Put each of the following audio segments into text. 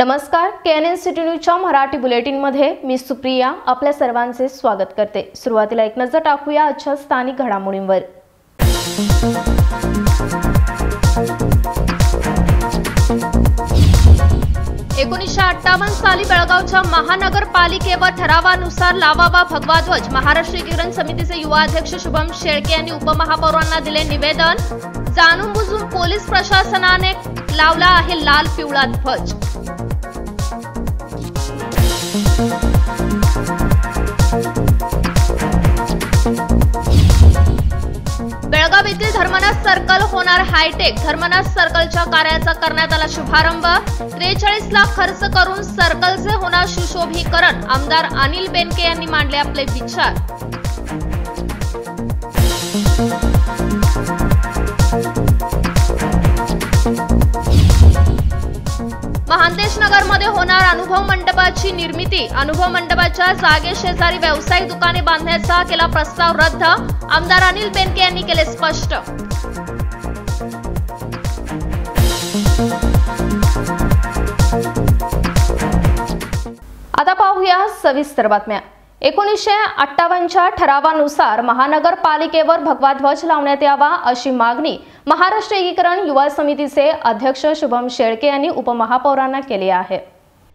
नमस्कार के N N city न्यूजच्या मराठी बुलेटिनमध्ये मी सुप्रिया आपल्या सर्वांचे स्वागत करते. सुरुवातीला एक नजर टाकूया आजच्या स्थानिक घडामोडींवर. एकोणीसशे अठ्ठावन्न साली बेळगावच्या महानगरपालिकेवर ठरावानुसार लावावा भगवा ध्वज. महाराष्ट्र एकीकरण समितीचे युवा अध्यक्ष शुभम शेळके यांनी उपमहापौरांना दिले निवेदन. जाणून बुजून पोलीस प्रशासनाने लावला आहे लाल पिवळा ध्वज. बेळगाव येथील धर्मनाथ सर्कल होणार हायटेक. धर्मनाथ सर्कलच्या कार्याचा करण्यात आला शुभारंभ. त्रेचाळीस लाख खर्च करून सर्कलचे होणार सुशोभीकरण. आमदार अनिल बेनके यांनी मांडले आपले विचार. महांतेश नगरमध्ये होणार अनुभव मंडपाची निर्मिती. अनुभव मंडपाच्या जागे शेजारी व्यावसायिक दुकाने बांधण्याचा केला प्रस्ताव रद्द. आमदार अनिल बेनके यांनी केले स्पष्ट. आता पाहूया सविस्तर बातम्या. एकोणीसशे अठ्ठावन्नच्या ठरावानुसार महानगरपालिकेवर भगवा ध्वज लावण्यात यावा अशी मागणी महाराष्ट्र एकीकरण युवा समितीचे अध्यक्ष शुभम शेळके यांनी उपमहापौरांना केली आहे.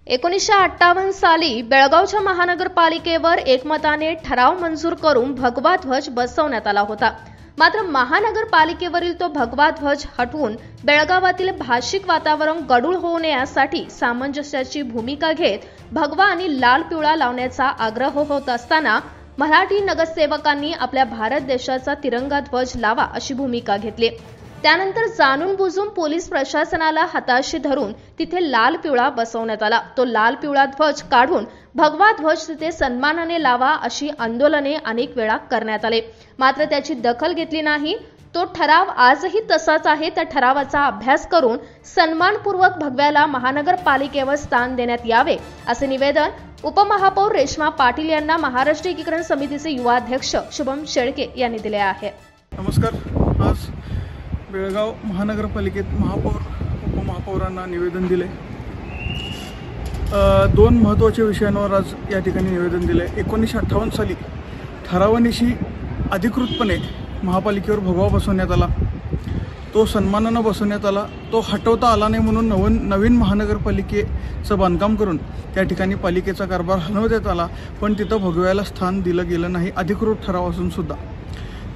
एकोणीसशे अठ्ठावन्न साली बेळगावच्या महानगरपालिकेवर एकमताने ठराव मंजूर करून भगवा ध्वज बसवण्यात आला होता. मात्र महानगरपालिकेवरील तो भगवा ध्वज हटवून बेळगावातील भाषिक वातावरण गडूळ होऊ नये यासाठी सामंजस्याची भूमिका घेत भगवा आणि लाल पिवळा लावण्याचा आग्रह होत असताना मराठी नगरसेवकांनी आपल्या भारत देशाचा तिरंगा ध्वज लावा अशी भूमिका घेतली. त्यानंतर जाणून बुजून पोलीस प्रशासनाला हाताशी धरून तिथे लाल पिवळा बसवण्यात आला. तो लाल पिवळा ध्वज काढून भगवा ध्वज तिथे सन्मानाने लावा अशी आंदोलने अनेक वेळा करण्यात आले. मात्र त्याची दखल घेतली नाही. तो ठराव आजही तसाच आहे. त्या ठरावाचा अभ्यास करून सन्मानपूर्वक भगव्याला महानगरपालिकेवर स्थान देण्यात यावे असे निवेदन उपमहापौर रेश्मा पाटील यांना महाराष्ट्र एकीकरण समितीचे युवा अध्यक्ष शुभम शेळके यांनी दिले आहे. नमस्कार. आज बेळगाव महानगरपालिकेत महापौर उपमहापौरांना निवेदन दिले. दोन महत्त्वाच्या विषयांवर आज या ठिकाणी निवेदन दिले. एकोणीसशे अठ्ठावन्न साली ठरावानिशी अधिकृतपणे महापालिकेवर भगवा बसवण्यात आला. तो सन्मानानं बसवण्यात आला. तो हटवता आला नाही म्हणून नवन नवीन महानगरपालिकेचं बांधकाम करून त्या ठिकाणी पालिकेचा कारभार हलवण्यात आला. पण तिथं भगव्याला स्थान दिलं गेलं नाही. अधिकृत ठराव असूनसुद्धा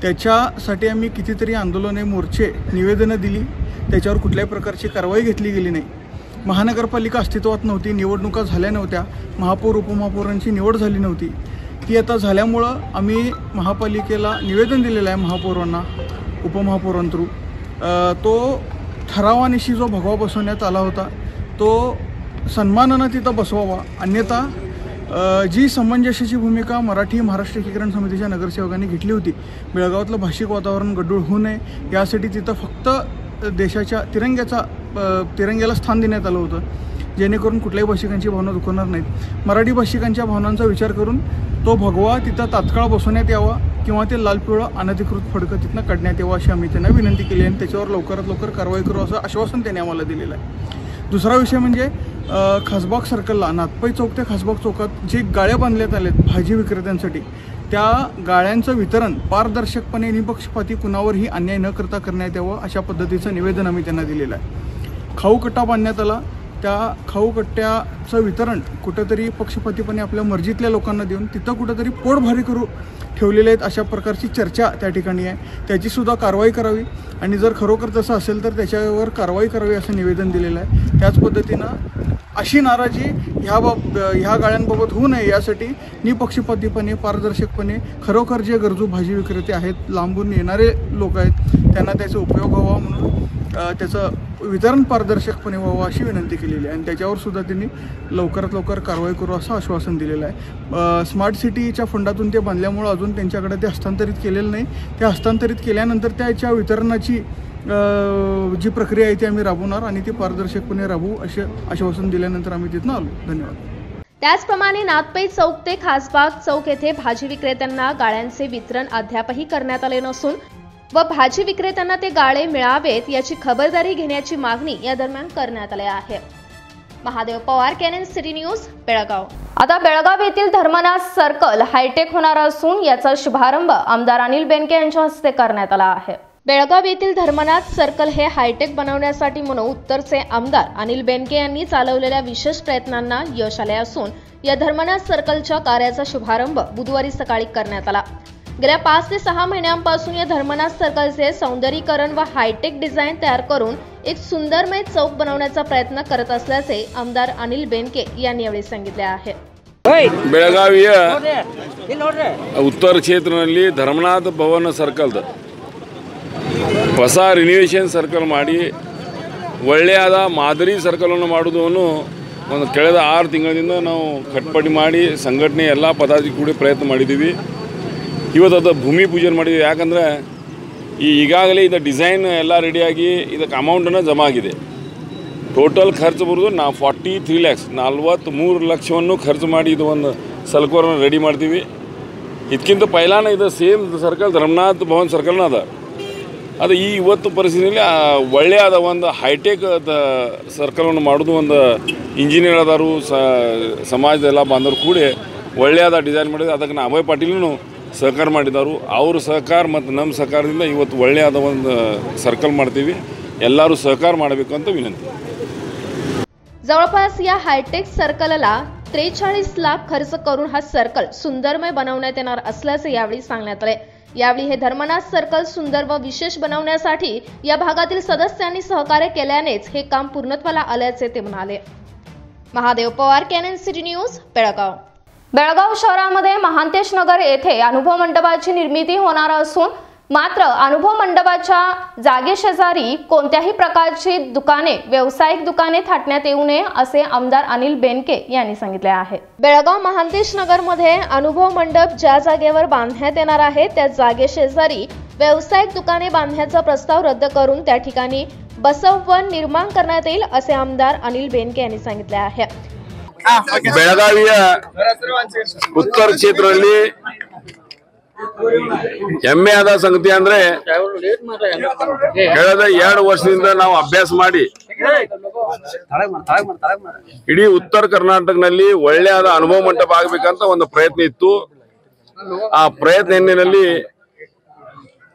त्याच्यासाठी आम्ही कितीतरी आंदोलने मोर्चे निवेदनं दिली. त्याच्यावर कुठल्याही प्रकारची कारवाई घेतली गेली नाही. महानगरपालिका अस्तित्वात नव्हती निवडणुका झाल्या नव्हत्या महापौर उपमहापौरांची निवड झाली नव्हती. ती आता झाल्यामुळं आम्ही महापालिकेला निवेदन दिलेलं आहे महापौरांना उपमहापौरांथ्रू तो ठरावानिशी जो भगवा बसवण्यात आला होता तो सन्मानानं तिथं बसवावा. अन्यथा जी समंजसाची भूमिका मराठी महाराष्ट्र एकीकरण समितीच्या नगरसेवकांनी घेतली होती. बेळगावातलं भाषिक वातावरण गड्डूळ होऊ नये यासाठी तिथं फक्त देशाच्या तिरंग्याचा तिरंग्याला स्थान देण्यात आलं होतं. जेणेकरून कुठल्याही भाषिकांची भावना दुखवणार नाहीत. मराठी भाषिकांच्या भावनांचा विचार करून तो भगवा तिथं तात्काळ बसवण्यात यावा किंवा ते लाल पिवळं अनधिकृत फडकं तिथनं काढण्यात यावं अशी आम्ही त्यांना विनंती केली आणि त्याच्यावर लवकरात लवकर कारवाई करू असं आश्वासन त्यांनी आम्हाला दिलेलं आहे. दुसरा विषय म्हणजे खासबाग सर्कलला नाथपै चौक ते खासबाग चौकात जे गाळ्या बांधण्यात आल्यात भाजी विक्रेत्यांसाठी त्या गाळ्यांचं वितरण पारदर्शकपणे निपक्षपाती कुणावरही अन्याय न करता करण्यात यावं अशा पद्धतीचं निवेदन आम्ही त्यांना दिलेलं आहे. खाऊ कट्टा बांधण्यात आला. त्या खाऊ कट्ट्याचं वितरण कुठंतरी पक्षपातीपणे आपल्या मर्जीतल्या लोकांना देऊन तिथं कुठंतरी पोटभारी करू ठेवलेले आहेत अशा प्रकारची चर्चा त्या ठिकाणी आहे. त्याचीसुद्धा कारवाई करावी. आणि जर खरोखर तसं असेल तर त्याच्यावर कारवाई करावी असं निवेदन दिलेलं आहे. त्याच पद्धतीनं अशी नाराजी ह्या बाब ह्या गाळ्यांबाबत होऊ नये यासाठी निपक्षपातीपणे पारदर्शकपणे खरोखर जे गरजू भाजी विक्रेते आहेत लांबून येणारे लोक आहेत त्यांना त्याचा उपयोग व्हावा म्हणून त्याचं वितरण पारदर्शकपणे व्हावं अशी विनंती केलेली आहे. आणि त्याच्यावर सुद्धा त्यांनी लवकरात लवकर कारवाई करू असं आश्वासन दिलेलं आहे. स्मार्ट सिटीच्या फंडातून ते बांधल्यामुळं अजून त्यांच्याकडे ते हस्तांतरित केलेलं नाही. ते हस्तांतरित केल्यानंतर त्याच्या वितरणाची जी प्रक्रिया आहे ती आम्ही राबवणार आणि ती पारदर्शकपणे राबवू असे आश्वासन दिल्यानंतर आम्ही तिथनं आलो. धन्यवाद. त्याचप्रमाणे नाथपै चौक ते खासबाग चौक येथे भाजी विक्रेत्यांना गाळ्यांचे वितरण अद्यापही करण्यात आले नसून व भाजी विक्रेत्यांना ते गाळे मिळावेत याची खबरदारी घेण्याची मागणी या दरम्यान करण्यात आली आहे. Mahadev Pawar KNN city news Belgaum. आता बेळगाव येथील धर्मनाथ सर्कल हायटेक होणार असून याचा शुभारंभ आमदार अनिल बेनके यांच्या हस्ते करण्यात आला आहे. बेळगाव येथील धर्मनाथ सर्कल हे हायटेक बनवण्यासाठी म्हणून उत्तरचे आमदार अनिल बेनके यांनी चालवलेल्या विशेष प्रयत्नांना यश आले असून या धर्मनाथ सर्कलच्या कार्याचा शुभारंभ बुधवारी सकाळी करण्यात आला गेल्या पाच ते सहा महिन्यांपासून या धर्मनाथ सर्कलचे सौंदर्यीकरण व हायटेक डिझाईन तयार करून एक सुंदरमय चौक बनवण्याचा प्रयत्न करत असल्याचे आमदार अनिल बेनके यांनी यावेळी सांगितले आहे ಬೆಳಗಾವಿಯ ಉತ್ತರ ಕ್ಷೇತ್ರದಲ್ಲಿ ಧರ್ಮನಾಥ ಭವನ ಸರ್ಕಲ್ದು ಹೊಸ ರಿನಿವೇಷನ್ ಸರ್ಕಲ್ ಮಾಡಿ ಒಳ್ಳೆಯದ ಮಾದರಿ ಸರ್ಕಲನ್ನು ಮಾಡುವುದನ್ನು ಒಂದು ಕಳೆದ ಆರು ತಿಂಗಳಿಂದ ನಾವು ಕಟ್ಪಡಿ ಮಾಡಿ ಸಂಘಟನೆ ಎಲ್ಲ ಪದಾಧಿಕಾರಿ ಕೂಡಿ ಪ್ರಯತ್ನ ಮಾಡಿದ್ದೀವಿ. ಇವತ್ತು ಅದು ಭೂಮಿ ಪೂಜೆ ಮಾಡಿದ್ದೀವಿ. ಯಾಕಂದರೆ ಈ ಈಗಾಗಲೇ ಇದು ಡಿಸೈನ್ ಎಲ್ಲ ರೆಡಿಯಾಗಿ ಇದಕ್ಕೆ ಅಮೌಂಟನ್ನು ಜಮಾ ಆಗಿದೆ. ಟೋಟಲ್ ಖರ್ಚು ಬರೋದು ನಾ ಫಾರ್ಟಿ ತ್ರೀ ಲ್ಯಾಕ್ಸ್ ನಲ್ವತ್ತ್ಮೂರು ಲಕ್ಷವನ್ನು ಖರ್ಚು ಮಾಡಿ ಇದು ಒಂದು ಸಲ್ಕೋರನ್ನು ರೆಡಿ ಮಾಡ್ತೀವಿ. ಇದಕ್ಕಿಂತ ಪೈಲಾನ ಇದು ಸೇಮ್ ಸರ್ಕಲ್ ಧರ್ಮನಾಥ್ ಭವನ್ ಸರ್ಕಲ್ನ ಅದ. ಅದು ಈ ಇವತ್ತು ಪರಿಸ್ಥಿತಿಯಲ್ಲಿ ಆ, ಒಳ್ಳೆಯದ ಒಂದು ಹೈಟೆಕ್ ಸರ್ಕಲನ್ನು ಮಾಡೋದು ಒಂದು ಇಂಜಿನಿಯರ್ ಅದಾರು ಸ ಸಮಾಜದ ಎಲ್ಲ ಬಾಂಧವರು ಕೂಡಿ ಒಳ್ಳೆಯದ ಡಿಸೈನ್ ಮಾಡಿದ್ರು ಅದಕ್ಕೆ ನಾ ಅಭಯ್ ಪಾಟೀಲ್ನು ಸಹಕಾರ ಮಾಡಿದ್ದಾರೆ ಅವ್ರ ಸಹಕಾರ ಮತ್ತು ನಮ್ಮ ಸಹಕಾರದಿಂದ ಇವತ್ತು ಒಳ್ಳೆಯದ ಒಂದು ಸರ್ಕಲ್ ಮಾಡ್ತೀವಿ ಎಲ್ಲರೂ ಸಹಕಾರ ಮಾಡಬೇಕು ಅಂತ ವಿನಂತಿ जवळपास या हायटेक सर्कलला त्रेचाळीस लाख खर्च करून हा सर्कल सुंदरमय बनवण्यात येणार असल्याचे यावेळी सांगण्यात आले यावेळी हे धर्मनाथ सर्कल सुंदर व विशेष बनवण्यासाठी या भागातील सदस्यांनी सहकार्य केल्यानेच हे काम पूर्णत्वाला आल्याचे ते म्हणाले. Mahadev Pawar KNN city news Belgaum. Belgaum शहरामध्ये महांतेश नगर येथे अनुभव मंडपाची निर्मिती होणार असून मात्र अनुभव मंडपाच्या जागेशेजारी कोणत्याही प्रकारची दुकाने व्यावसायिक दुकाने थाटण्यात येऊ नये असे आमदार अनिल बेनके यांनी सांगितले आहे बेळगाव महांतेश नगरमध्ये अनुभव मंडप ज्या जागेवर बांधण्यात येणार आहे त्या जागेशेजारी व्यावसायिक दुकाने बांधण्याचा प्रस्ताव रद्द करून त्या ठिकाणी बसवन निर्माण करण्यात येईल असे आमदार अनिल बेनके यांनी सांगितले आहे ಬೆಳಗಾವಿಯ ಉತ್ತರ ಕ್ಷೇತ್ರದಲ್ಲಿ ಹೆಮ್ಮೆಯಾದ ಸಂಗತಿ ಅಂದ್ರೆ ಕಳೆದ ಎರಡು ವರ್ಷದಿಂದ ನಾವು ಅಭ್ಯಾಸ ಮಾಡಿ. ಇಡೀ ಉತ್ತರ ಕರ್ನಾಟಕನಲ್ಲಿ ಆದ ಅನುಭವ ಮಂಟಪ ಆಗ್ಬೇಕಂತ ಒಂದು ಪ್ರಯತ್ನ ಇತ್ತು. ಆ ಪ್ರಯತ್ನ ಹಿನ್ನೆಲೆಯಲ್ಲಿ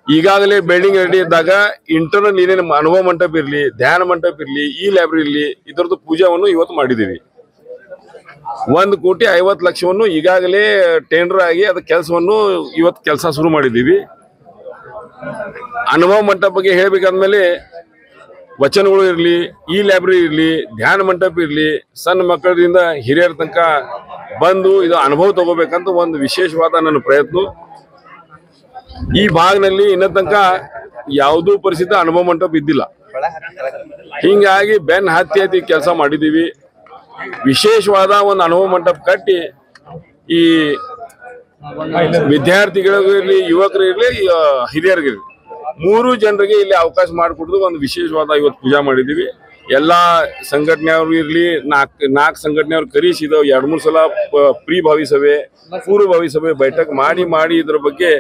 ಈಗಾಗಲೇ ಬಿಲ್ಡಿಂಗ್ ರೆಡಿ ಇದ್ದಾಗ ಇಂಟರ್ನಲ್ ಏನೇನು ಅನುಭವ ಮಂಟಪ ಇರಲಿ, ಧ್ಯಾನ ಮಂಟಪ ಇರಲಿ, ಈ ಲೈಬ್ರರಿ ಇರಲಿ, ಇದರದ್ದು ಪೂಜಾವನ್ನು ಇವತ್ತು ಮಾಡಿದ್ದೀವಿ. ಒಂದು ಕೋಟಿ ಐವತ್ತು ಲಕ್ಷವನ್ನು ಈಗಾಗಲೇ ಟೆಂಡರ್ ಆಗಿ ಅದ ಕೆಲಸವನ್ನು ಇವತ್ತು ಕೆಲಸ ಶುರು ಮಾಡಿದ್ದೀವಿ. ಅನುಭವ ಮಂಟಪ ಬಗ್ಗೆ ಹೇಳ್ಬೇಕಂದ್ಮೇಲೆ ವಚನಗಳು ಇರಲಿ ಈ ಲೈಬ್ರರಿ ಇರಲಿ ಧ್ಯಾನ ಮಂಟಪ ಇರಲಿ ಸಣ್ಣ ಮಕ್ಕಳಿಂದ ಹಿರಿಯರ ತನಕ ಬಂದು ಇದು ಅನುಭವ ತಗೋಬೇಕಂತ ಒಂದು ವಿಶೇಷವಾದ ನನ್ನ ಪ್ರಯತ್ನ. ಈ ಭಾಗನಲ್ಲಿ ಇನ್ನ ತನಕ ಯಾವುದೂ ಪರಿಸ್ಥಿತಿ ಅನುಭವ ಮಂಟಪ ಇದ್ದಿಲ್ಲ. ಹಿಂಗಾಗಿ ಬೆನ್ ಹತ್ತಿ ಹತ್ತಿ ಕೆಲಸ ಮಾಡಿದ್ದೀವಿ. ವಿಶೇಷವಾದ ಒಂದು ಅನುಭವ ಮಂಟಪ ಕಟ್ಟಿ ಈ ವಿದ್ಯಾರ್ಥಿಗಳಿಗೂ ಇರಲಿ, ಯುವಕರು ಇರಲಿ ಹಿರಿಯರಿಗಿರಲಿ ಮೂರು ಜನರಿಗೆ ಇಲ್ಲಿ ಅವಕಾಶ ಮಾಡಿಕೊಡೋದು ಒಂದು ವಿಶೇಷವಾದ ಇವತ್ತು ಪೂಜಾ ಮಾಡಿದ್ದೀವಿ. ಎಲ್ಲ ಸಂಘಟನೆಯವರು ಇರಲಿ, ನಾಲ್ಕು ನಾಲ್ಕು ಸಂಘಟನೆಯವ್ರು ಕರೆಸಿದವು. ಎರಡು, ಮೂರು ಸಲ ಪ್ರೀ ಭಾವಿ ಸಭೆ, ಪೂರ್ವಭಾವಿ ಸಭೆ, ಬೈಠಕ್ ಮಾಡಿ ಮಾಡಿ ಇದ್ರ ಬಗ್ಗೆ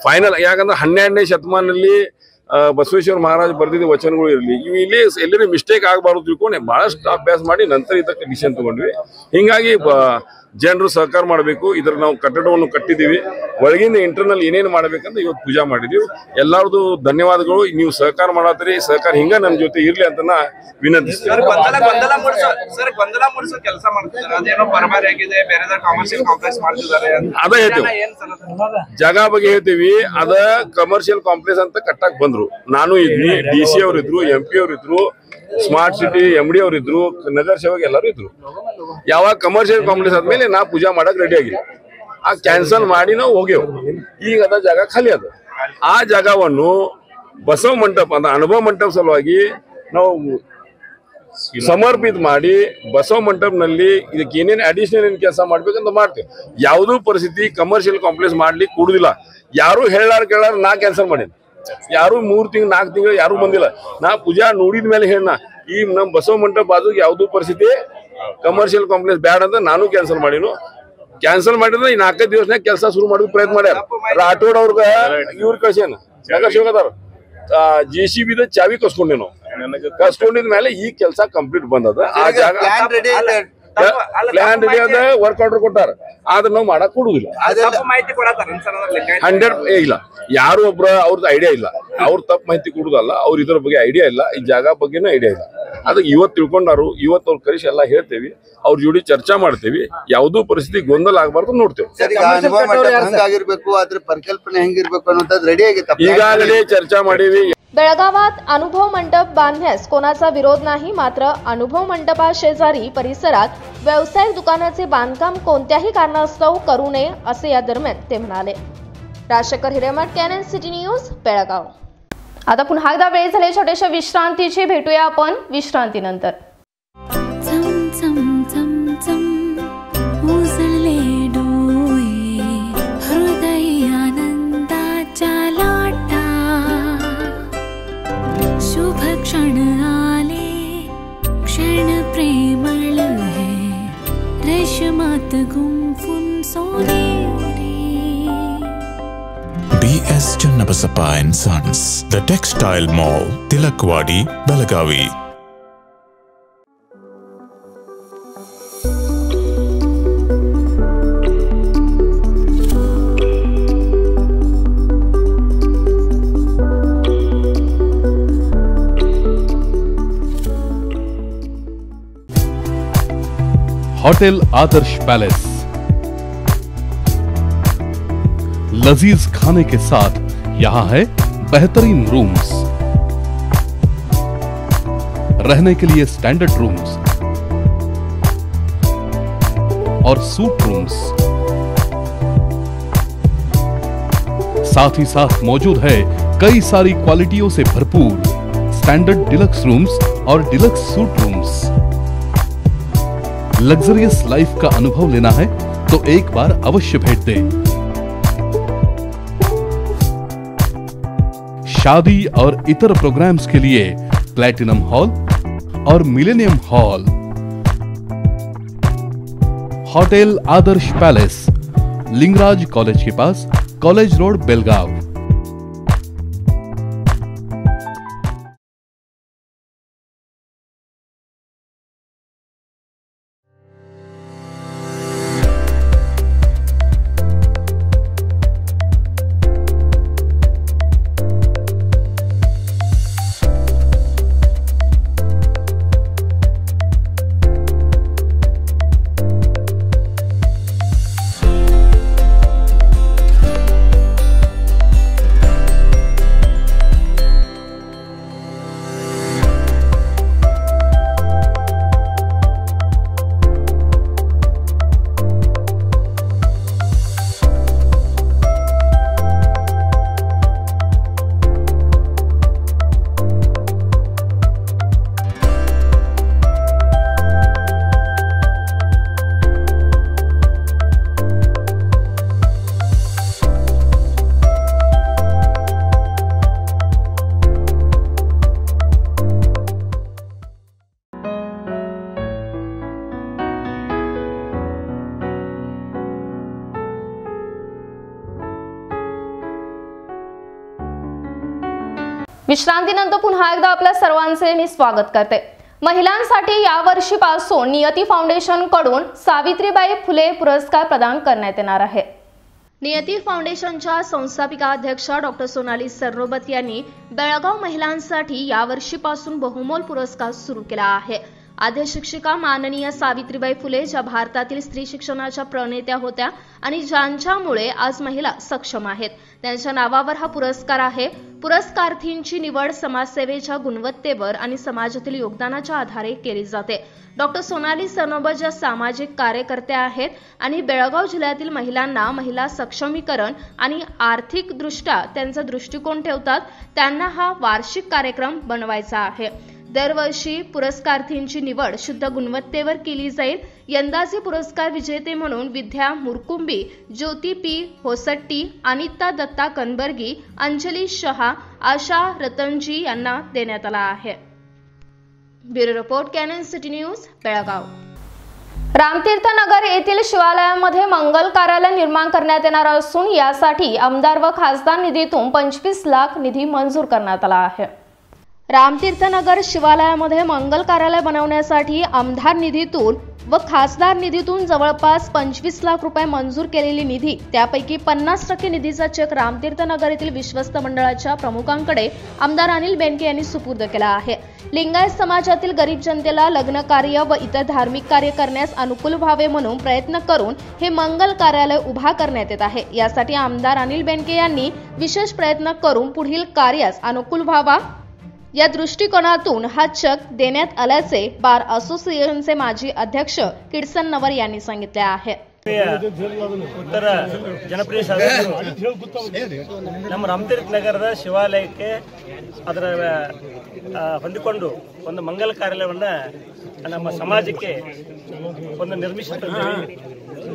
ಫೈನಲ್ ಯಾಕಂದ್ರೆ ಹನ್ನೆರಡನೇ ಶತಮಾನದಲ್ಲಿ ಬಸವೇಶ್ವರ ಮಹಾರಾಜ ಬರೆದಿದ್ದ ವಚನಗಳು ಇರಲಿ, ಇವು ಇಲ್ಲಿ ಎಲ್ಲರೂ ಮಿಸ್ಟೇಕ್ ಆಗಬಾರ್ದು ತಿಳ್ಕೊಂಡು, ಬಹಳಷ್ಟು ಅಭ್ಯಾಸ ಮಾಡಿ ನಂತರ ಇದಕ್ಕೆ ಡಿಸಿಷನ್ ತಗೊಂಡ್ವಿ. ಹಿಂಗಾಗಿ ಜನರು ಸಹಕಾರ ಮಾಡಬೇಕು. ಇದ್ರ ನಾವು ಕಟ್ಟಡವನ್ನು ಕಟ್ಟಿದ್ದೀವಿ. ಒಳಗಿಂದ ಇಂಟರ್ನಲ್ ಏನೇನು ಮಾಡ್ಬೇಕಂತ ಇವತ್ತು ಪೂಜಾ ಮಾಡಿದೀವಿ ಎಲ್ಲರದು ಧನ್ಯವಾದಗಳು. ನೀವು ಸಹಕಾರ ಮಾಡತ್ತೀರಿ ಸಹಕಾರ ಹಿಂಗ ನನ್ನ ಜೊತೆ ಇರ್ಲಿ ಅಂತ ವಿನಂತಿಸ್ತೀವಿ ವಿನಂತಿಸ್ತೀನಿ ಅದೇ ಹೇಳ್ತೀವಿ? ಜಾಗ ಬಗ್ಗೆ ಹೇಳ್ತೀವಿ. ಅದ ಕಮರ್ಷಿಯಲ್ ಕಾಂಪ್ಲೆಕ್ಸ್ ಅಂತ ಕಟ್ಟಕ್ ಬಂದ್ರು. ನಾನು ಇದ್ವಿ ಡಿ ಸಿ ಅವ್ರು ಇದ್ರು ಎಂ ಪಿ ಅವ್ರು ಇದ್ರು ಸ್ಮಾರ್ಟ್ ಸಿಟಿ ಎಂ ಡಿ ಅವ್ರು ಇದ್ರು ನಗರ ಸೇವಕ ಎಲ್ಲರೂ ಇದ್ರು. ಯಾವಾಗ ಕಮರ್ಷಿಯಲ್ ಕಾಂಪ್ಲೆಕ್ಸ್ ಆದ್ಮೇಲೆ ನಾ ಪೂಜಾ ಮಾಡಕ್ ರೆಡಿ ಆಗಿಲ್ಲ. ಆ ಕ್ಯಾನ್ಸಲ್ ಮಾಡಿ ನಾವು ಹೋಗ್ಯವು. ಈಗ ಅದ ಜಾಗ ಖಾಲಿ ಅದ. ಆ ಜಾಗವನ್ನು ಬಸವ ಮಂಟಪ ಅಂದ್ರೆ ಅನುಭವ ಮಂಟಪ ಸಲುವಾಗಿ ನಾವು ಸಮರ್ಪಿತ ಮಾಡಿ ಬಸವ ಮಂಟಪನಲ್ಲಿ ಇದಕ್ಕೆ ಏನೇನು ಅಡಿಷನಲ್ ಏನ್ ಕೆಲಸ ಮಾಡ್ಬೇಕಂತ ಮಾಡ್ತೇವೆ. ಯಾವುದೂ ಪರಿಸ್ಥಿತಿ ಕಮರ್ಷಿಯಲ್ ಕಾಂಪ್ಲೆಕ್ಸ್ ಮಾಡ್ಲಿಕ್ಕೆ ಕೊಡುದಿಲ್ಲ. ಯಾರು ಹೇಳಾರ ಕೇಳಾರ ನಾ ಕ್ಯಾನ್ಸಲ್ ಮಾಡೀನಿ ಯಾರು ಮೂರ್ ತಿಂಗಳು ನಾಲ್ಕು ತಿಂಗಳು ಯಾರು ಬಂದಿಲ್ಲ. ನಾ ಪೂಜಾ ನೋಡಿದ ಮೇಲೆ ಹೇಳ ಈ ನಮ್ಮ ಬಸವ ಮಂಟಪ ಬಾಜು ಯಾವುದೂ ಪರಿಸ್ಥಿತಿ ಕಮರ್ಷಿಯಲ್ ಕಾಂಪ್ಲೆಕ್ಸ್ ಬ್ಯಾಡ ಅಂತ ನಾನು ಕ್ಯಾನ್ಸಲ್ ಮಾಡಿನು. ಕ್ಯಾನ್ಸಲ್ ಮಾಡಿದ್ರೆ ಈ ನಾಲ್ಕೈದು ದಿವಸನಾಗ ಕೆಲಸ ಶುರು ಮಾಡೋದು ಪ್ರಯತ್ನ ಮಾಡ್ಯಾರ. ರಾಠೋಡ್ ಅವ್ರಗ ಇವ್ರ ಕಳ್ಸೇನ ನಗರ ಜಿ ಜೆ ಸಿ ಬಿದ ಚಾವಿ ಕಸ್ಕೊಂಡೆ ನಾವು ಕಸ್ಕೊಂಡಿದ ಮೇಲೆ ಈ ಕೆಲಸ ಕಂಪ್ಲೀಟ್ ಬಂದದ. ಆ ಜಾಗ ಅದ ವರ್ಕ್ ಆರ್ಡರ್ ಕೊಟ್ಟಾರ. ಆದ್ರೆ ನಾವು ಮಾಡಕ್ ಕೊಡುದಿಲ್ಲ ಹಂಡ್ರೆಡ್ ಇಲ್ಲ. ಯಾರು ಒಬ್ರ ಅವ್ರದ್ದು ಐಡಿಯಾ ಇಲ್ಲ. ಅವ್ರ ತಪ್ಪು ಮಾಹಿತಿ ಕೊಡುದಲ್ಲ ಅವ್ರ ಇದ್ರ ಬಗ್ಗೆ ಐಡಿಯಾ ಇಲ್ಲ ಈ ಜಾಗ ಬಗ್ಗೆನೂ ಐಡಿಯಾ ಇಲ್ಲ. ಅದಕ್ಕೆ ಇವತ್ತು ತಿಳ್ಕೊಂಡಾರು ಇವತ್ತು ಅವ್ರ ಕರೆಸಿ ಎಲ್ಲ ಹೇಳ್ತೇವಿ ಅವ್ರ ಜೋಡಿ ಚರ್ಚಾ ಮಾಡ್ತೇವಿ ಯಾವುದೂ ಪರಿಸ್ಥಿತಿ ಗೊಂದಲ ಆಗಬಾರ್ದು ನೋಡ್ತೇವೆ. ಹಂಗಾಗಿರ್ಬೇಕು ಅದ್ರ ಪರಿಕಲ್ಪನೆ ಹೆಂಗಿರ್ಬೇಕು ಅನ್ನೋದ್ ರೆಡಿ ಆಗೈತೆ ಈಗಾಗಲೇ ಚರ್ಚಾ ಮಾಡೀವಿ. बेळगावात अनुभव मंडप बांधण्यास कोणाचा विरोध नाही मात्र अनुभव मंडपाशेजारी परिसरात व्यावसायिक दुकानाचे बांधकाम कोणत्याही कारणास्तव करू नये असे या दरम्यान ते म्हणाले. Rajashekhar Hiremath KNN city news Belgaum. आता पुन्हा एकदा वेळ झाली छोट्याशा विश्रांतीची. भेटूया आपण विश्रांतीनंतर. BS Channabasappa and Sons, The Textile Mall, Tilakwadi, Belagavi. Hotel Adarsh palace. लजीज खाने के साथ यहाँ है बेहतरीन रूम्स रहने के लिए स्टैंडर्ड रूम्स और सूट रूम्स साथ ही साथ मौजूद है कई सारी क्वालिटियों से भरपूर स्टैंडर्ड डिलक्स रूम्स और deluxe suite rooms luxurious life का अनुभव लेना है तो एक बार अवश्य भेंट दें। शादी और इतर प्रोग्राम्स के लिए प्लैटिनम हॉल और millennium hall hotel Adarsh palace Lingaraj college के पास कॉलेज रोड बेलगांव क्रांतीनंतर पुन्हा एकदा आपल्या सर्वांचे मी स्वागत करते. महिलांसाठी यावर्षीपासून नियती फाउंडेशनकडून सावित्रीबाई फुले पुरस्कार प्रदान करण्यात येणार आहे. नियती फाउंडेशनच्या संस्थापिका अध्यक्षा डॉक्टर सोनाली सरनोबत यांनी बेळगाव महिलांसाठी यावर्षीपासून बहुमोल पुरस्कार सुरू केला आहे. आद्य शिक्षिका माननीय सावित्रीबाई फुले ज्या भारतातील स्त्री शिक्षणाच्या प्रणेत्या होत्या आणि ज्यांच्यामुळे आज महिला सक्षम आहेत. त्यांच्या नावावर हा पुरस्कार आहे. पुरस्कार्थींची निवड समाजसेवेच्या गुणवत्तेवर आणि समाजातील योगदानाच्या आधारे केली जाते. डॉक्टर सोनाली सरनोबत ज्या सामाजिक कार्यकर्त्या आहेत आणि बेळगाव जिल्ह्यातील महिलांना महिला सक्षमीकरण आणि आर्थिकदृष्ट्या त्यांचा दृष्टिकोन ठेवतात त्यांना हा वार्षिक कार्यक्रम बनवायचा आहे. दरवर्षी पुरस्कार्थींची निवड शुद्ध गुणवत्तेवर केली जाईल. यंदाचे पुरस्कार विजेते म्हणून विद्या मुरकुंबी ज्योती पी. होसट्टी अनिता दत्ता कनबर्गी अंजली शहा आशा रतनजी यांना देण्यात आला आहे. Bureau report KNN city news Belgaum. Ramtirthnagar येथील शिवालयामध्ये मंगल कार्यालय निर्माण करण्यात येणार असून यासाठी आमदार व खासदार निधीतून पंचवीस लाख निधी मंजूर करण्यात आला आहे. रामतीर्थनगर शिवालयामध्ये मंगल कार्यालय बनवण्यासाठी आमदार निधीतून व खासदार निधीतून जवळपास पंचवीस लाख रुपये मंजूर केलेली निधी त्यापैकी पन्नास टक्के निधीचा चेक रामतीर्थनगर येथील विश्वस्त मंडळाच्या प्रमुखांकडे आमदार अनिल बेनके यांनी सुपूर्द केला आहे. लिंगायत समाजातील गरीब जनतेला लग्न कार्य व इतर धार्मिक कार्य करण्यास अनुकूल व्हावे म्हणून प्रयत्न करून हे मंगल कार्यालय उभा करण्यात येत आहे. यासाठी आमदार अनिल बेनके यांनी विशेष प्रयत्न करून पुढील कार्यास अनुकूल व्हावा या दृष्टिकोनातून हा चक देण्यात आल्याचे बार असोसिएशनचे माजी अध्यक्ष किडसन नवर यांनी सांगितले आहे ಉತ್ತರ ಜನಪ್ರಿಯ ಶಾಸಕರು ನಮ್ಮ ರಾಮತೀರ್ಥ ನಗರದ ಶಿವಾಲಯಕ್ಕೆ ಅದರ ಆ, ಹೊಂದಿಕೊಂಡು ಒಂದು ಮಂಗಲ ಕಾರ್ಯಾಲಯವನ್ನು ನಮ್ಮ ಸಮಾಜಕ್ಕೆ ಒಂದು ನಿರ್ಮಿಸುತ್ತಿದ್ದೇವೆ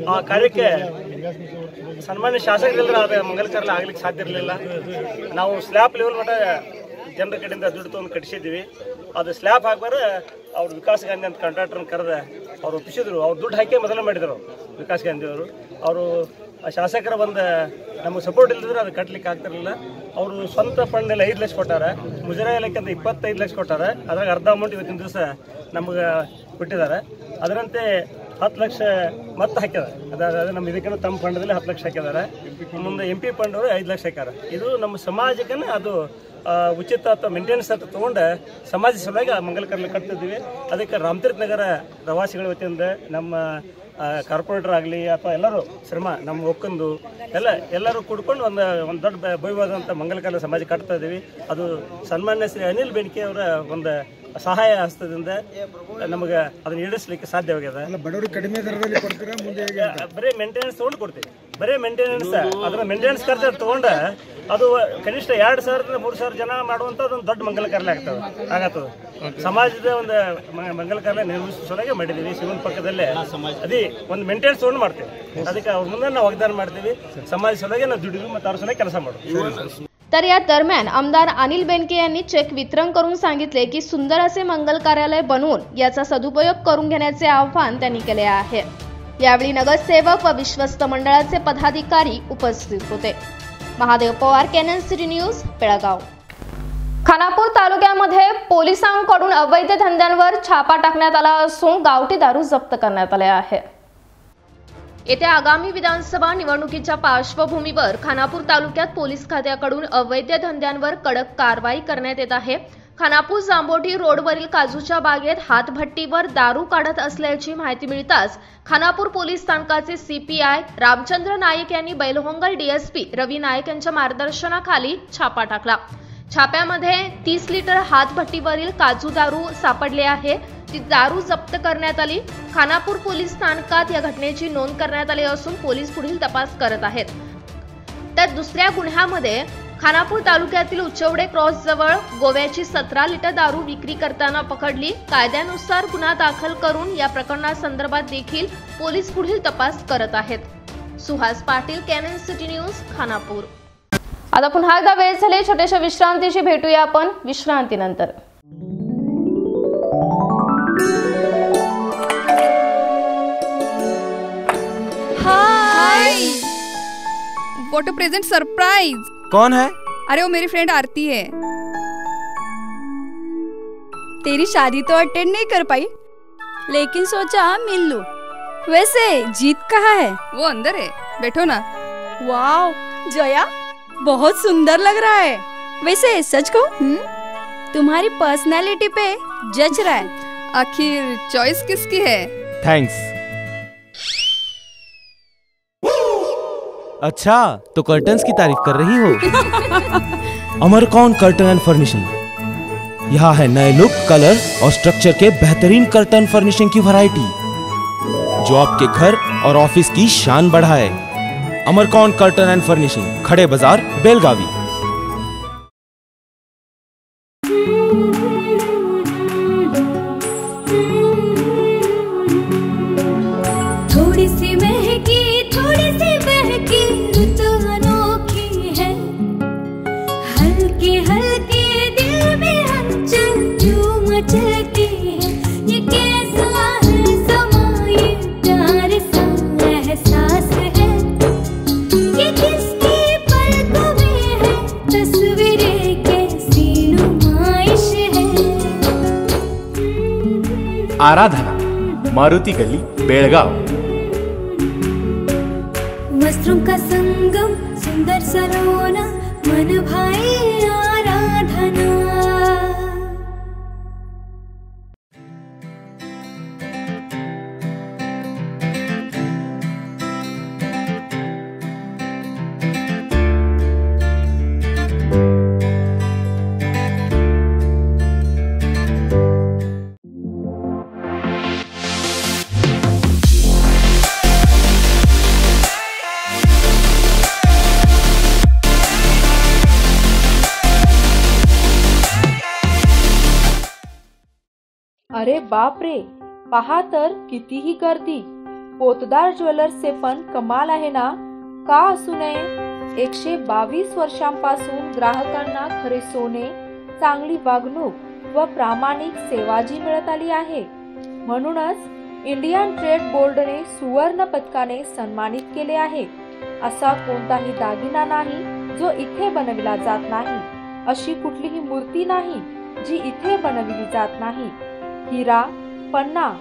ಆ ಕಾರ್ಯಕ್ಕೆ ಸನ್ಮಾನ್ಯ ಶಾಸಕರಿಲ್ಲದ್ರೆ ಅದು ಮಂಗಲ ಕಾರ್ಯಾಲಯ ಆಗ್ಲಿಕ್ಕೆ ಸಾಧ್ಯ ಇರಲಿಲ್ಲ ನಾವು ಸ್ಲ್ಯಾಬ್ ಲೆವೆಲ್ ಮಟ್ಟ ಜನರ ಕಡೆಯಿಂದ ದುಡ್ಡು ತೊಗೊಂಡು ಕಟ್ಟಿಸಿದ್ವಿ ಅದು ಸ್ಲ್ಯಾಬ್ ಹಾಕ್ಬಾರ ಅವ್ರು ವಿಕಾಸ್ ಗಾಂಧಿ ಅಂತ ಕಾಂಟ್ರಾಕ್ಟರ್ನ ಕರೆದ, ಅವ್ರು ಒಪ್ಪಿಸಿದ್ರು. ಅವ್ರು ದುಡ್ಡು ಹಾಕಿ ಮೊದಲು ಮಾಡಿದರು ವಿಕಾಸ್ ಗಾಂಧಿ ಅವರು. ಅವರು ಶಾಸಕರ ಒಂದು ನಮಗೆ ಸಪೋರ್ಟ್ ಇಲ್ಲದಿದ್ರೆ ಅದು ಕಟ್ಲಿಕ್ಕೆ ಆಗ್ತಿರಲಿಲ್ಲ. ಅವರು ಸ್ವಂತ ಫಂಡಲ್ಲಿ ಐದು ಲಕ್ಷ ಕೊಟ್ಟಾರ. ಮುಜರಾಯಿ ಇಲಾಖೆ ಇಪ್ಪತ್ತೈದು ಲಕ್ಷ ಕೊಟ್ಟಾರ. ಅದ್ರಾಗ ಅರ್ಧ ಅಮೌಂಟ್ ಇವತ್ತಿನ ದಿವಸ ನಮಗೆ ಕೊಟ್ಟಿದ್ದಾರೆ. ಅದರಂತೆ ಹತ್ತು ಲಕ್ಷ ಮತ್ತೆ ಹಾಕ್ಯಾರ ಅದಾದ ನಮ್ಮ ಇದಕ್ಕೆ ತಮ್ಮ ಫಂಡದಲ್ಲಿ ಹತ್ತು ಲಕ್ಷ ಹಾಕಿದ್ದಾರೆ. ಮುಂದೆ ಎಂ ಪಿ ಫಂಡ್ ಅವರು ಐದು ಲಕ್ಷ ಹಾಕ್ಯಾರ. ಇದು ನಮ್ಮ ಸಮಾಜಕ್ಕೆ ಅದು ಉಚಿತ ಅಥವಾ ಮೇಂಟೆನೆನ್ಸ್ ಅಂತ ತೊಗೊಂಡು ಸಮಾಜ ಆ ಮಂಗಲ ಕಾರ್ಯ ಕಟ್ತಿದ್ದೀವಿ. ಅದಕ್ಕೆ ರಾಮತೀರ್ಥ ನಗರ ಪ್ರವಾಸಿಗಳ ವತಿಯಿಂದ ನಮ್ಮ ಕಾರ್ಪೊರೇಟರ್ ಆಗಲಿ ಅಥವಾ ಎಲ್ಲರೂ ಶ್ರಮ, ನಮ್ಮ ಒಕ್ಕಂದು ಎಲ್ಲ, ಎಲ್ಲರೂ ಕೂಡ್ಕೊಂಡು ಒಂದು ಒಂದು ದೊಡ್ಡ ಭವ್ಯವಾದಂಥ ಮಂಗಲ ಸಮಾಜ ಕಟ್ತಾ ಇದ್ದೀವಿ ಅದು ಸನ್ಮಾನ್ಯ ಶ್ರೀ ಅನಿಲ್ ಬೆನ್ಕೆ ಅವರ ಒಂದು ಸಹಾಯ ಹಸ್ತದಿಂದ ನಮಗೆ ಅದನ್ನ ಈಡೇರಿಸಲಿಕ್ಕೆ ಸಾಧ್ಯವಾಗಿದೆ ಬಡವರಿಗೆ ಕಡಿಮೆ ದರದಲ್ಲಿ ಕೊಡ್ತೀರಾ ಮುಂದೆ ಬರೀ ಮೇಂಟೆನೆನ್ಸ್ ತೊಗೊಂಡು ಕೊಡ್ತೀವಿ. ಬರೀ ಮೇಂಟೆನೆನ್ಸ್ ಅದನ್ನ ಮೇಂಟೆನೆನ್ಸ್ ಖರ್ಚು ತಗೊಂಡ ಅದು ಕನಿಷ್ಠ ಎರಡ್ ಸಾವಿರದಿಂದ ಮೂರು ಸಾವಿರ ಜನ ಮಾಡುವಂತ ಒಂದು ದೊಡ್ಡ ಮಂಗಲ ಕಾರ್ಯ ಆಗ್ತದೆ ಆಗತ್ತದ. ಸಮಾಜದ ಒಂದು ಮಂಗಲ ಕಾರ್ಯ ನಿರ್ಮಿಸುವ ಸಲುವಾಗಿ ಮಾಡಿದೀವಿ. ಶಿವನ ಪಕ್ಕದಲ್ಲೇ ಅದೇ ಒಂದು ಮೇಂಟೆನೆನ್ಸ್ ತೊಗೊಂಡು ಮಾಡ್ತೀವಿ. ಅದಕ್ಕೆ ಅವ್ರ ಮುಂದೆ ನಾವು ವಾಗ್ದಾನ ಮಾಡ್ತೀವಿ. ಸಮಾಜ ಸಲುವಾಗಿ ನಾವು ದುಡಿದು ಮತ್ತೆ ಅವ್ರ ಸಲುವಾಗಿ ಕೆಲಸ ಮಾಡೋದು. तर या दरम्यान आमदार अनिल बेनके यांनी चेक वितरण करून सांगितले की सुंदर असे मंगल कार्यालय बनवून याचा सदुपयोग करून घेण्याचे आवाहन त्यांनी केले आहे. यावेळी नगरसेवक व विश्वस्त मंडळाचे पदाधिकारी उपस्थित होते. Mahadev Pawar KNN city news Belgaum Khanapur तालुक्यामध्ये पोलिसांकडून अवैध धंद्यांवर छापा टाकण्यात आला असून गावठी दारू जप्त करण्यात आले आहे. येत्या आगामी विधानसभा निवडणुकीच्या पार्श्वभूमीवर खानापूर तालुक्यात पोलीस खात्याकडून अवैध धंद्यांवर कडक कारवाई करण्यात येत आहे. खानापूर जांबोटी रोडवरील काजूच्या बागेत हातभट्टीवर दारू काढत असल्याची माहिती मिळताच खानापूर पोलीस स्थानकाचे सीपीआय रामचंद्र नाईक यांनी बैलहोंगल डीएसपी रवी नाईक यांच्या मार्गदर्शनाखाली छापा टाकला. छाप्यामध्ये तीस लिटर हातभट्टीवरील काजू दारू सापडले आहे. ती दारू जप्त करण्यात आली. खानापूर पोलीस स्थानकात या घटनेची नोंद करण्यात आली असून पोलीस पुढील तपास करत आहेत. तर दुसऱ्या गुन्ह्यामध्ये खानापूर तालुक्यातील उच्चवडे क्रॉस जवळ गोव्याची सतरा लिटर दारू विक्री करताना पकडली. कायद्यानुसार गुन्हा दाखल करून या प्रकरणासंदर्भात देखील पोलीस पुढील तपास करत आहेत. Suhas Patil KNN city news Khanapur. आता पुन्हा एकदा वेळ झाली छोट्याशा विश्रांतीशी भेटूया आपण विश्रांतीनंतर. अ प्रेजेंट सरप्राइज़ कौन है? अरे वो मेरी फ्रेंड आरती है। तेरी शादी तो अटेंड नहीं कर पाई। लेकिन सोचा मिल लूँ। वैसे जीत कहाँ है? वो अंदर है। बैठो ना। वाओ जया बहुत सुंदर लग रहा है। वैसे सच कहूँ तुम्हारी पर्सनालिटी पे जज रहा है। आखिर चॉइस किसकी है? थैंक्स अच्छा तो कर्टन की तारीफ़ कर रही हो? अमरकॉन कर्टन एंड फर्निशिंग यहाँ है नए लुक कलर और स्ट्रक्चर के बेहतरीन कर्टन फर्निशिंग की वैरायटी जो आपके घर और ऑफ़िस की शान बढ़ाए। अमरकॉन कर्टन एंड फर्निशिंग खड़े बाज़ार बेलगावी। आराधना मारुती गली बेळगाव वस्त्रों का संगम सुंदर सलोना मन भाई आराधना अरे बाप रे पहा तर कितीही गर्दी. पोतदार ज्वेलर्सचे पण कमाल आहे ना? का असू नये? एकशे बावीस वर्षांपासून ग्राहकांना खरे सोने चांगली वागणूक व प्रामाणिक सेवा जी मिळत आली आहे. म्हणूनच इंडियन ट्रेड बोर्डने सुवर्ण पदकाने सन्मानित केले आहे. असा कोणताही दागिना नाही जो इथे बनविला जात नाही. अशी कुठलीही मूर्ती नाही जी इथे बनविली जात नाही. हिरा पन्ना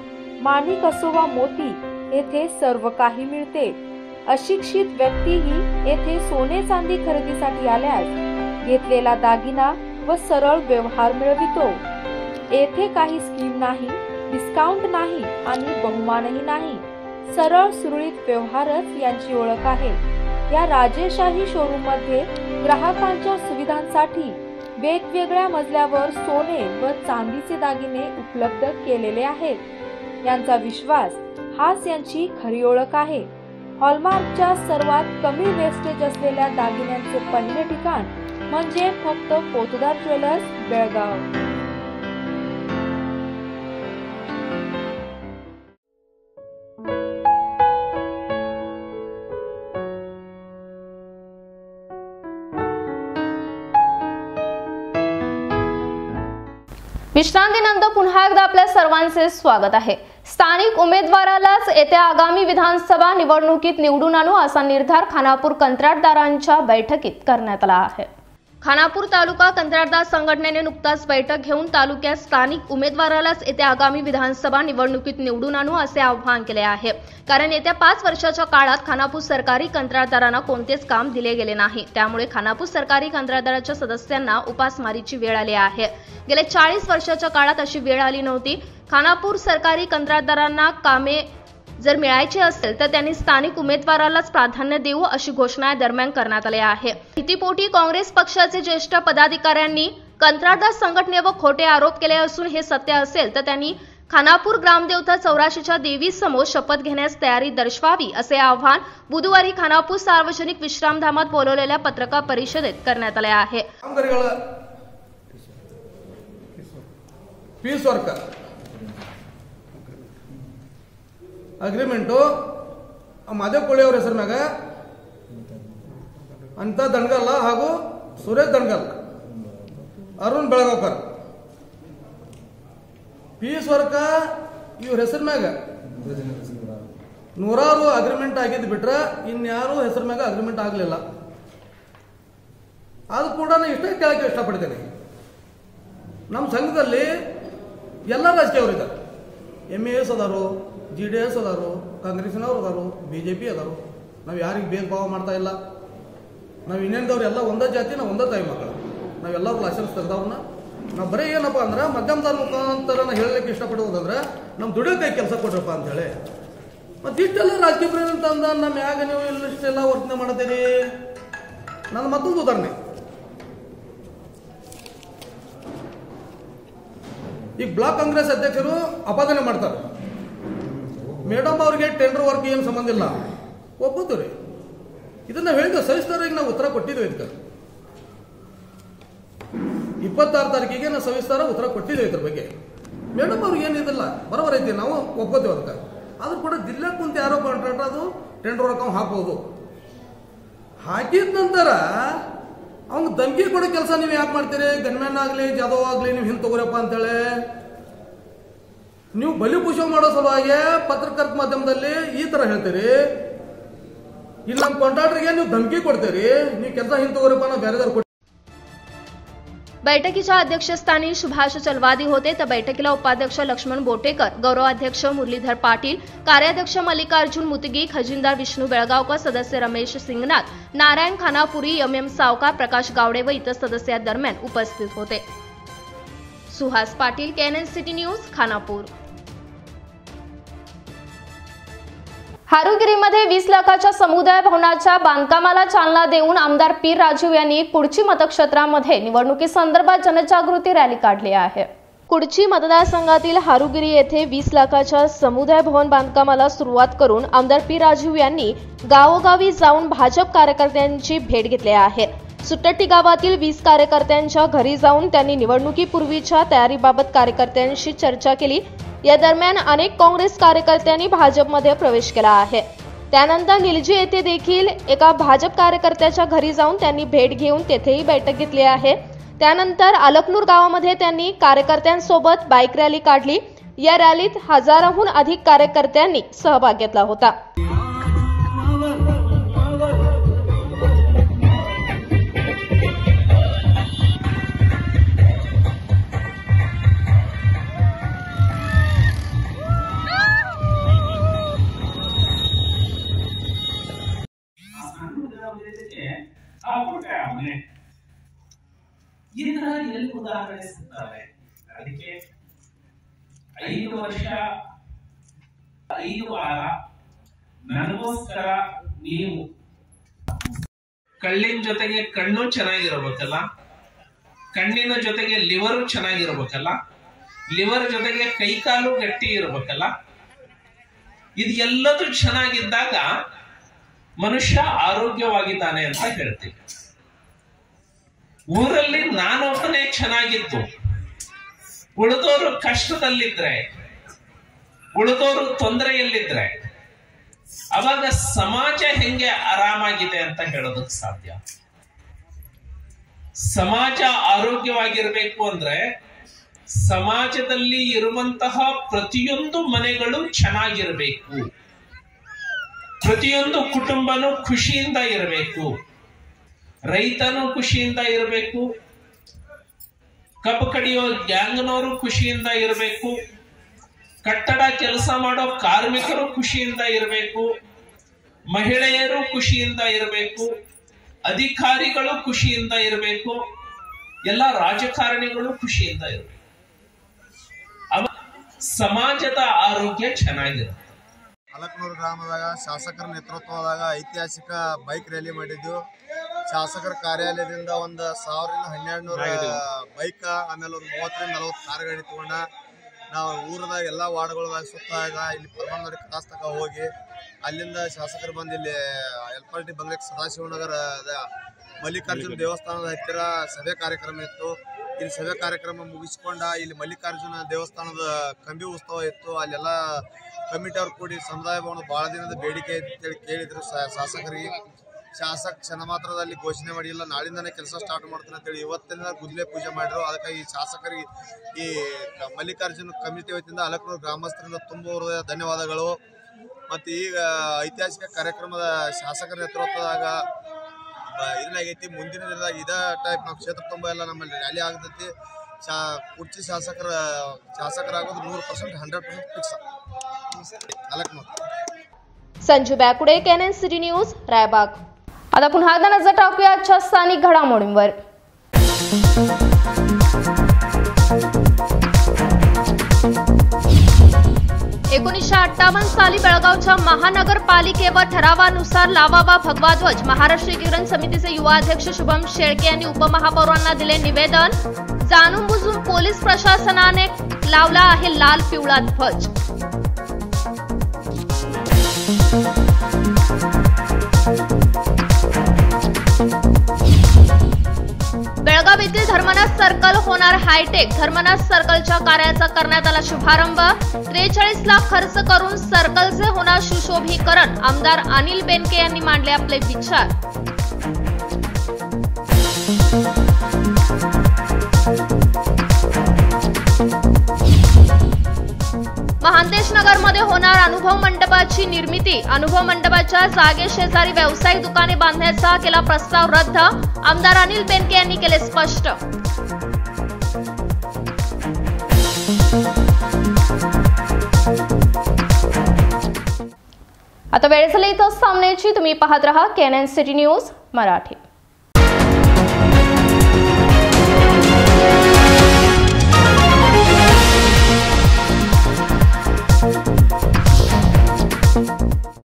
माणिक असो वा मोती येथे सर्व काही मिळते. अशिक्षित व्यक्तीही येथे सोने चांदी खरेदीसाठी आल्यास घेतलेला दागिना व सरळ व्यवहार मिळवितो. येथे काही स्कीम नाही डिस्काउंट नाही आणि बहुमानही नाही. सरळ सुरळीत व्यवहारच यांची ओळख आहे. या राजेशाही शोरूममध्ये ग्राहकांच्या सुविधांसाठी वेगवेगळ्या मजल्यावर सोने व चांदीचे दागिने उपलब्ध केलेले आहेत. यांचा विश्वास हाच यांची खरी ओळख आहे. हॉलमार्कच्या सर्वात कमी वेस्टेज असलेल्या दागिन्यांचे पहिले ठिकाण म्हणजे फक्त पोतदार ज्वेलर्स बेळगाव. विश्रांतीनंतर पुन्हा एकदा आपल्या सर्वांचे स्वागत आहे. स्थानिक उमेदवारालाच येत्या आगामी विधानसभा निवडणुकीत निवडून आणू असा निर्धार खानापूर कंत्राटदारांच्या बैठकीत करण्यात आला आहे. खानापूर तालुका कंत्राटदार संघटनेने नुकताच बैठक घेऊन तालुक्यात स्थानिक उमेदवारालाच येत्या आगामी विधानसभा निवडणुकीत निवडून आणू असे आवाहन केले आहे. कारण येत्या पाच वर्षाच्या काळात खानापूर सरकारी कंत्राटदारांना कोणतेच काम दिले गेले नाही. त्यामुळे खानापूर सरकारी कंत्राटदाराच्या सदस्यांना उपासमारीची वेळ आली आहे. गेल्या चाळीस वर्षाच्या काळात अशी वेळ आली नव्हती. खानापूर सरकारी कंत्राटदारांना कामे जर मिळायचे असेल तर त्यांनी स्थानिक उमेदवारालाच प्राधान्य देऊ अशी घोषणा दरम्यान करण्यात आली आहे. भीतीपोटी काँग्रेस पक्षाचे ज्येष्ठ पदाधिकाऱ्यांनी कंत्राटदार संघटनेवर खोटे आरोप केले असून हे सत्य असेल तर त्यांनी खानापूर ग्रामदेवता चौराशीच्या देवी समोर शपथ घेण्यास तयारी दर्शवावी असे आवाहन बुधवारी खानापूर सार्वजनिक विश्रामधामात बोलवलेल्या पत्रकार परिषदेत करण्यात आले आहे. ಅಗ್ರಿಮೆಂಟು ಮಾದೇವ್ ಕೋಳಿ ಅವ್ರ ಹೆಸರಿನಾಗ ಅಂತ ದಣ್ಗಲ್ಲ ಹಾಗೂ ಸುರೇಶ್ ದಣ್ಗಲ್ ಅರುಣ್ ಬೆಳಗಾವ್ಕರ್. ಪಿ ಸ್ವರ್ಕ ಇವ್ರ ಹೆಸರು ಮ್ಯಾಗ ನೂರಾರು ಅಗ್ರಿಮೆಂಟ್ ಆಗಿದ್ದು ಬಿಟ್ರೆ ಇನ್ಯಾರು ಹೆಸರು ಮ್ಯಾಗ ಅಗ್ರಿಮೆಂಟ್ ಆಗಲಿಲ್ಲ. ಅದು ಕೂಡ ನಾನು ಇಷ್ಟೇ ಕೇಳಕ್ಕೆ ಇಷ್ಟಪಡ್ತೇನೆ. ನಮ್ಮ ಸಂಘದಲ್ಲಿ ಎಲ್ಲ ರಾಜಕೀಯವರು ಇದ್ದಾರೆ ಎಂ ಎ ಎಸ್ ಅದಾರು ಜಿ ಡಿ ಎಸ್ ಅದಾರು, ಕಾಂಗ್ರೆಸ್ನವ್ರು ಅದಾರು ಬಿ ಜೆ ಪಿ ಅದಾರು. ನಾವು ಯಾರಿಗೆ ಭೇದ ಭಾವ ಮಾಡ್ತಾ ಇಲ್ಲ. ನಾವು ಇನ್ನೇನದವ್ರು ಎಲ್ಲ ಒಂದೇ ಜಾತಿ ನಾವು ಒಂದೇ ತಾಯಿ ಮಕ್ಕಳು ನಾವೆಲ್ಲರೂ ಲೈಸೆನ್ಸ್ ತೆಗೆದವ್ರನ್ನ ನಾವು ಬರೀ ಏನಪ್ಪ ಅಂದ್ರೆ ಮಧ್ಯಮದಾರ ಮುಖಾಂತರ ಹೇಳಲಿಕ್ಕೆ ಇಷ್ಟಪಡುವುದಂದ್ರೆ ನಮ್ಮ ಕೈ ಕೆಲಸ ಕೊಡ್ರಪ್ಪ ಅಂತೇಳಿ ಮತ್ತೆ ಇಷ್ಟೆಲ್ಲ ರಾಜಕೀಯ ಅಂತಂದ ತಂದ ನಮ್ಮ ಯಾಕೆ ನೀವು ಇಲ್ಲಿಷ್ಟೆಲ್ಲ ವರ್ತನೆ ಮಾಡ್ತೀರಿ? ನನ್ನ ಮತ್ತೊಂದು ಉದಾಹರಣೆ. ಈಗ ಬ್ಲಾಕ್ ಕಾಂಗ್ರೆಸ್ ಅಧ್ಯಕ್ಷರು ಅಪಾದನೆ ಮಾಡ್ತಾರೆ. ಮೇಡಮ್ ಅವ್ರಿಗೆ ಟೆಂಡರ್ ವರ್ಕ್ ಏನು ಸಂಬಂಧ ಇಲ್ಲ. ಒಪ್ಪುತ್ತೀವಿ ಇದನ್ನ ಹೇಳಿದ್ವಿ ಸವಿಸ್ತಾರಾಗಿ ನಾವು ಉತ್ತರ ಕೊಟ್ಟಿದ್ವಿ ಇದಕ್ಕೆ. ಇಪ್ಪತ್ತಾರು ತಾರೀಕಿಗೆ ನಾವು ಸವಿಸ್ತಾರ ಉತ್ತರ ಕೊಟ್ಟಿದ್ದೇವೆ ಇದ್ರ ಬಗ್ಗೆ. ಮೇಡಮ್ ಅವ್ರಿಗೆ ಏನಿದಿಲ್ಲ ಬರೋಬರ್ ಐತಿ, ನಾವು ಒಪ್ಪೋತೀವಿ ಅದಕ್ಕೆ. ಆದ್ರೂ ಕೂಡ ಜಿಲ್ಲೆ ಕುಂತ ಯಾರೋ ಕಾಂಟ್ರಾಕ್ಟರ್ ಅದು ಟೆಂಡರ್ ವರ್ಕ್ ಅವ್ನು ಹಾಕ್ಬೋದು. ಹಾಕಿದ ನಂತರ ಅವ್ನಿಗೆ ಧಮಕಿ ಕೊಡೋ ಕೆಲಸ ನೀವು ಯಾಕೆ ಮಾಡ್ತೀರಿ? ಗನ್ಮ್ಯಾನ್ ಆಗಲಿ ಜಾದವ್ ಆಗಲಿ, ನೀವು ಹಿಂದೆ ತಗೋರಪ್ಪ ಅಂತೇಳಿ. ನೀವು ಬಲಿಪುಷ ಮಾಡೋ ಸಲುವಾಗಿ ಪತ್ರಕರ್ತ ಮಾಧ್ಯಮದಲ್ಲಿ ಈ ತರ ಹೇಳ್ತೀರಿ ಇಲ್ಲಿ ನಮ್ಮ ಕಾಂಟ್ರಾಕ್ಟರ್ಗೆ ನೀವು ಧಮಕಿ ಕೊಡ್ತೀರಿ ನೀವು ಕೆಲಸ ಹಿಂದೆ ತಗೋರಪ್ಪ ನಾವು ಬೇರೆದವ್ರು ಕೊಡ್ತೀವಿ बैठकीच्या अध्यक्षस्थानी सुभाष चलवादी होते तर बैठकीला उपाध्यक्ष लक्ष्मण बोटेकर गौरवाध्यक्ष मुरलीधर पाटील कार्याध्यक्ष मल्लिकार्जुन मुतगी खजिनदार विष्णू बेळगावकर सदस्य रमेश सिंगनाथ नारायण खानापुरी एम एम सावकार प्रकाश गावडे व इतर सदस्य या दरम्यान उपस्थित होते Suhas Patil KNN city news Khanapur. हारुगिरीमध्ये वीस लाखाच्या समुदाय भवनाच्या बांधकामाला चालना देऊन आमदार पीर राजीव यांनी कुडची मतक्षेत्रामध्ये निवडणुकीसंदर्भात जनजागृती रॅली काढली आहे. कुडची मतदारसंघातील हारुगिरी येथे वीस लाखाच्या समुदाय भवन बांधकामाला सुरुवात करून आमदार पी राजीव यांनी गावोगावी जाऊन भाजप कार्यकर्त्यांची भेट घेतली आहे. सुट्टट्टी गावातील वीस कार्यकर्त्यांच्या घरी जाऊन त्यांनी निवडणुकीपूर्वीच्या तयारीबाबत कार्यकर्त्यांशी चर्चा केली. या दरम्यान अनेक काँग्रेस कार्यकर्त्यांनी भाजपमध्ये प्रवेश केला आहे. त्यानंतर निलजी येथे देखील एका भाजप कार्यकर्त्याच्या घरी जाऊन त्यांनी भेट घेऊन तेथेही बैठक घेतली आहे. त्यानंतर अलकनूर गावामध्ये त्यांनी कार्यकर्त्यांसोबत बाईक रॅली काढली. या रॅलीत हजाराहून अधिक कार्यकर्त्यांनी सहभाग घेतला होता. ತರ ಎಲ್ಲಿ ಉದಾಹರಣೆ ಸಿಗ್ತವೆ ಅದಕ್ಕೆ ಐದು ವರ್ಷ, ಐದು ವಾರ, ನನಗೋಸ್ಕರ ನೀವು ಕಳ್ಳಿನ ಜೊತೆಗೆ ಕಣ್ಣು ಚೆನ್ನಾಗಿರ್ಬೇಕಲ್ಲ? ಕಣ್ಣಿನ ಜೊತೆಗೆ ಲಿವರ್ ಚೆನ್ನಾಗಿರ್ಬೇಕಲ್ಲ? ಲಿವರ್ ಜೊತೆಗೆ ಕೈಕಾಲು ಗಟ್ಟಿ ಇರ್ಬೇಕಲ್ಲ? ಇದು ಎಲ್ಲದೂ ಚೆನ್ನಾಗಿದ್ದಾಗ ಮನುಷ್ಯ ಆರೋಗ್ಯವಾಗಿದ್ದಾನೆ ಅಂತ ಹೇಳ್ತೀವಿ. ಊರಲ್ಲಿ ನಾನೊಬ್ಬನೇ ಚೆನ್ನಾಗಿತ್ತು ಉಳಿದವರು ಕಷ್ಟದಲ್ಲಿದ್ರೆ, ಉಳಿದವರು ತೊಂದರೆಯಲ್ಲಿದ್ರೆ, ಅವಾಗ ಸಮಾಜ ಹೆಂಗೆ ಆರಾಮಾಗಿದೆ ಅಂತ ಹೇಳೋದಕ್ಕೆ ಸಾಧ್ಯ. ಸಮಾಜ ಆರೋಗ್ಯವಾಗಿರ್ಬೇಕು ಅಂದ್ರೆ ಸಮಾಜದಲ್ಲಿ ಇರುವಂತಹ ಪ್ರತಿಯೊಂದು ಮನೆಗಳು ಚೆನ್ನಾಗಿರಬೇಕು. ಪ್ರತಿಯೊಂದು ಕುಟುಂಬನೂ ಖುಷಿಯಿಂದ ಇರಬೇಕು. ರೈತನು ಖುಷಿಯಿಂದ ಇರಬೇಕು. ಕಬ್ಬು ಕಡಿಯೋ ಗ್ಯಾಂಗ್ನವರು ಖುಷಿಯಿಂದ ಇರಬೇಕು. ಕಟ್ಟಡ ಕೆಲಸ ಮಾಡೋ ಕಾರ್ಮಿಕರು ಖುಷಿಯಿಂದ ಇರಬೇಕು. ಮಹಿಳೆಯರು ಖುಷಿಯಿಂದ ಇರಬೇಕು. ಅಧಿಕಾರಿಗಳು ಖುಷಿಯಿಂದ ಇರಬೇಕು. ಎಲ್ಲ ರಾಜಕಾರಣಿಗಳು ಖುಷಿಯಿಂದ ಇರಬೇಕು. ಸಮಾಜದ ಆರೋಗ್ಯ ಚೆನ್ನಾಗಿರುತ್ತೆ. ಅಲಕ್ನೂರು ಗ್ರಾಮದಾಗ ಶಾಸಕರ ನೇತೃತ್ವದಾಗ ಐತಿಹಾಸಿಕ ಬೈಕ್ ರ್ಯಾಲಿ ಮಾಡಿದ್ದು. ಶಾಸಕರ ಕಾರ್ಯಾಲಯದಿಂದ ಒಂದು ಸಾವಿರದಿಂದ ಹನ್ನೆರಡು ನೂರ ಬೈಕ್ ಆಮೇಲೆ ಒಂದು ಮೂವತ್ತರಿಂದ ನಲವತ್ತು ಕಾರ್ ಗಾಡಿ ತಗೊಂಡ ನಾವು ಊರದ ಎಲ್ಲ ವಾರ್ಡ್ಗಳದಾಗ ಸುತ್ತಾಗ ಇಲ್ಲಿ ಪರಮಾನಂದ್ರಿಗೆ ಕಾಸ್ ತಕ ಹೋಗಿ ಅಲ್ಲಿಂದ ಶಾಸಕರು ಬಂದು ಇಲ್ಲಿ ಎಲ್ ಆರ್ ಟಿ ಬಂಗ್ಲೆಕ್ ಸದಾಶಿವನಗರ ಅದ- ಮಲ್ಲಿಕಾರ್ಜುನ ದೇವಸ್ಥಾನದ ಹತ್ತಿರ ಸಭೆ ಕಾರ್ಯಕ್ರಮ ಇತ್ತು. ಇಲ್ಲಿ ಸಭೆ ಕಾರ್ಯಕ್ರಮ ಮುಗಿಸ್ಕೊಂಡ ಇಲ್ಲಿ ಮಲ್ಲಿಕಾರ್ಜುನ ದೇವಸ್ಥಾನದ ಕಂಬಿ ಉತ್ಸವ ಇತ್ತು. ಅಲ್ಲೆಲ್ಲ ಕಮಿಟಿ ಅವ್ರು ಕೂಡಿ ಸಮುದಾಯ ಭವನ ಬಹಳ ದಿನದ ಬೇಡಿಕೆ ಅಂತೇಳಿ ಕೇಳಿದ್ರು ಶಾಸಕರಿಗೆ. ಶಾಸಕ ಕ್ಷಣ ಮಾತ್ರದಲ್ಲಿ ಘೋಷಣೆ ಮಾಡಿಲ್ಲ. ನಾಳಿಂದನೇ ಕೆಲಸ ಸ್ಟಾರ್ಟ್ ಮಾಡ್ತೀನಿ ಅಂತೇಳಿ ಇವತ್ತಿನ ಗುದ್ಲೆ ಪೂಜೆ ಮಾಡಿದ್ರು. ಅದಕ್ಕಾಗಿ ಶಾಸಕರಿಗೆ ಈ ಮಲ್ಲಿಕಾರ್ಜುನ ಕಮಿಟಿ ವತಿಯಿಂದ ಹಲಕನೂರು ಗ್ರಾಮಸ್ಥರಿಂದ ತುಂಬ ಧನ್ಯವಾದಗಳು. ಮತ್ತು ಈಗ ಐತಿಹಾಸಿಕ ಕಾರ್ಯಕ್ರಮದ ಶಾಸಕರ ನೇತೃತ್ವದಾಗ ಇದನ್ನಾಗೈತಿ ಮುಂದಿನ ದಿನದಾಗ ಇದೇ ಟೈಪ್ ನಾವು ಕ್ಷೇತ್ರ ತುಂಬ ಎಲ್ಲ ನಮ್ಮಲ್ಲಿ ರ್ಯಾಲಿ ಆಗ್ತೈತಿ. ಶಾ ಕುರ್ಚಿ ಶಾಸಕರ, ಶಾಸಕರಾಗೋದು ನೂರು percent hundred percent fix Alaknur. Sanju Byakude, KNN city news, Raybag. आता पुन्हा एकदा नजर टाकूया आजच्या स्थानिक घडामोडींवर. एकोणीसशे अठ्ठावन्न साली बेळगावच्या महानगरपालिकेवर ठरावानुसार लावावा भगवा ध्वज महाराष्ट्र एकीकरण समितीचे युवा अध्यक्ष शुभम शेळके यांनी उपमहापौरांना दिले निवेदन. जाणून बुजून पोलीस प्रशासनाने लावला आहे लाल पिवळा ध्वज. धर्मनाथ सर्कल होणार हायटेक. धर्मनाथ सर्कलच्या कार्याचा करण्यात आला शुभारंभ. त्रेचाळीस लाख खर्च करून सर्कलचे होणार सुशोभीकरण. आमदार अनिल बेनके यांनी मांडले आपले विचार. नगरमध्ये होणार अनुभव मंडपाची निर्मिती. अनुभव मंडपाच्या जागे शेजारी व्यावसायिक दुकाने बांधण्याचा केला प्रस्ताव रद्द. आमदार अनिल बेनके यांनी केले स्पष्ट. आता वेळ झाली इथं सामन्याची. तुम्ही पाहत रहा एन सिटी न्यूज मराठी.